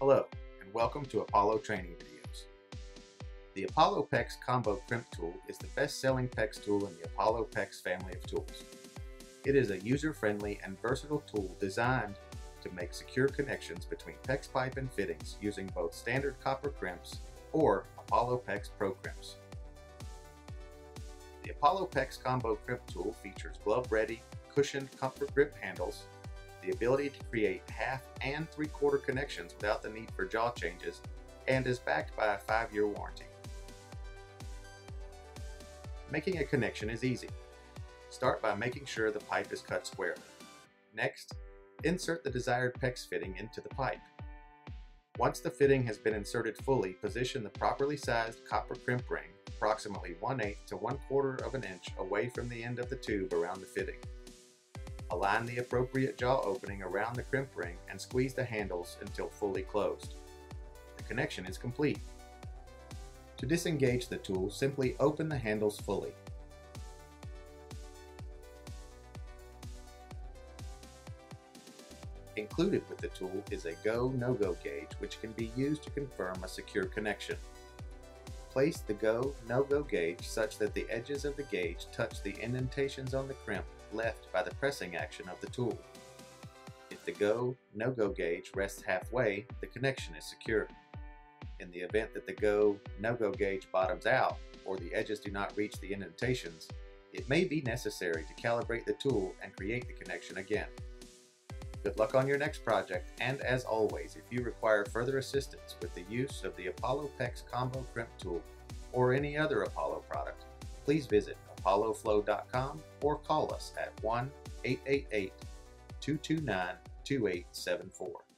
Hello, and welcome to Apollo Training Videos. The Apollo PEX Combo Crimp Tool is the best-selling PEX tool in the Apollo PEX family of tools. It is a user-friendly and versatile tool designed to make secure connections between PEX pipe and fittings using both standard copper crimps or Apollo PEX Pro Crimps. The Apollo PEX Combo Crimp Tool features glove-ready, cushioned comfort grip handles, the ability to create half and three-quarter connections without the need for jaw changes, and is backed by a 5-year warranty. Making a connection is easy. Start by making sure the pipe is cut squarely. Next, insert the desired PEX fitting into the pipe. Once the fitting has been inserted fully, position the properly sized copper crimp ring approximately 1 8 to 1 quarter of an inch away from the end of the tube around the fitting. Align the appropriate jaw opening around the crimp ring and squeeze the handles until fully closed. The connection is complete. To disengage the tool, simply open the handles fully. Included with the tool is a go, no-go gauge which can be used to confirm a secure connection. Place the go, no-go gauge such that the edges of the gauge touch the indentations on the crimp left by the pressing action of the tool. If the go, no-go gauge rests halfway, the connection is secure. In the event that the go, no-go gauge bottoms out, or the edges do not reach the indentations, it may be necessary to calibrate the tool and create the connection again. Good luck on your next project, and as always, if you require further assistance with the use of the Apollo PEX Combo Crimp Tool or any other Apollo product, please visit apolloflow.com or call us at 1 888 229 2874.